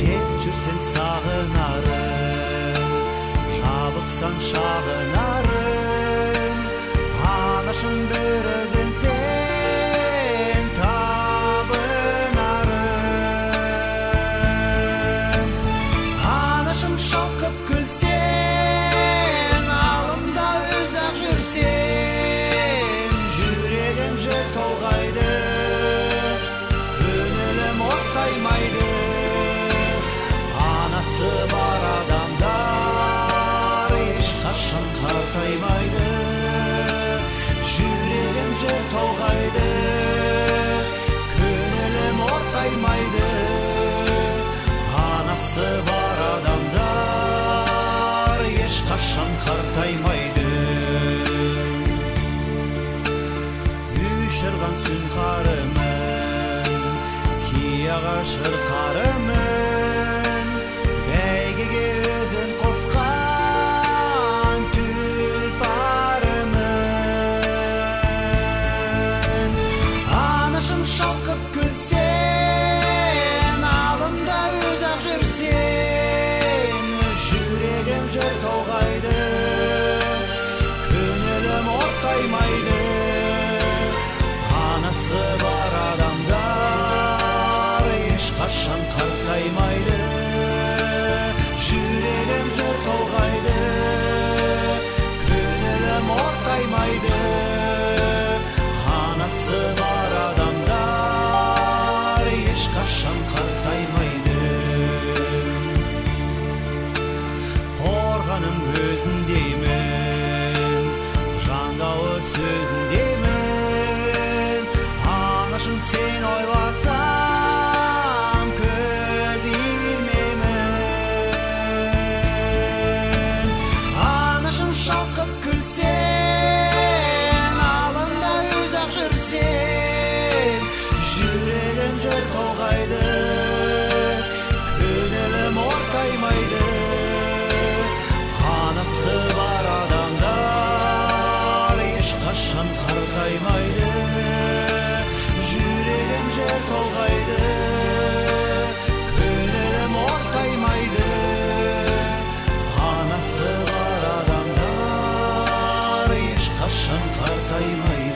шет жүрсен сағынарым жабықсаң шағынарым анашым бір таймайды жүрегім жер толғайды көңілім ортаймайды анасы бар адамдар ешқашан қартаймайды үй сүн қарымын кияға шырқарымын, өзіндеймін жандауы сөзіндеймін. Анашым сен ойласам көз иілмеймін. Анашым шалқып күлсең алаңда өзі ақ жүрсең. Жүрегім жүр Շանթարդայմայի